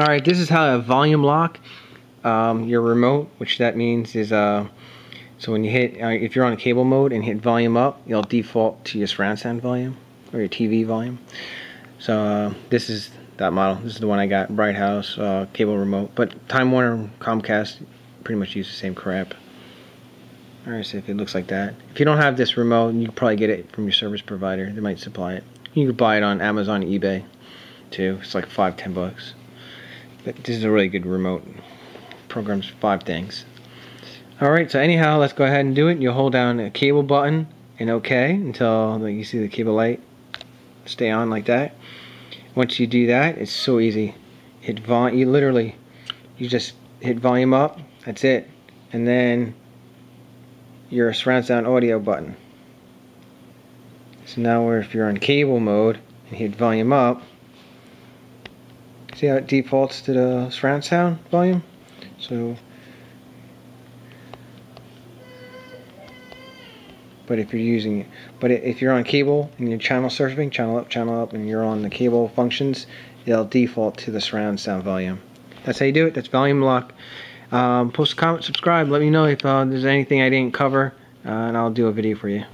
Alright, this is how to volume lock um, your remote, which that means is, uh, so when you hit, uh, if you're on cable mode and hit volume up, you'll default to your surround sound volume, or your TV volume. So uh, this is that model. This is the one I got, Bright House, uh, cable remote. But Time Warner, Comcast, pretty much use the same crap. Alright, so if it looks like that. If you don't have this remote, you can probably get it from your service provider. They might supply it. You can buy it on Amazon, eBay, too. It's like five, ten bucks. But this is a really good remote. Programs five things. Alright, so anyhow, let's go ahead and do it. You'll hold down the cable button and OK until you see the cable light stay on like that. Once you do that, it's so easy. Hit volume, you literally, you just hit volume up, that's it. And then your surround sound audio button. So now if you're on cable mode and hit volume up, See how it defaults to the surround sound volume? So, but if you're using, it but if you're on cable and you're channel surfing, channel up, channel up, and you're on the cable functions, it'll default to the surround sound volume. That's how you do it. That's volume lock. Um, post a comment, subscribe. Let me know if uh, there's anything I didn't cover, uh, and I'll do a video for you.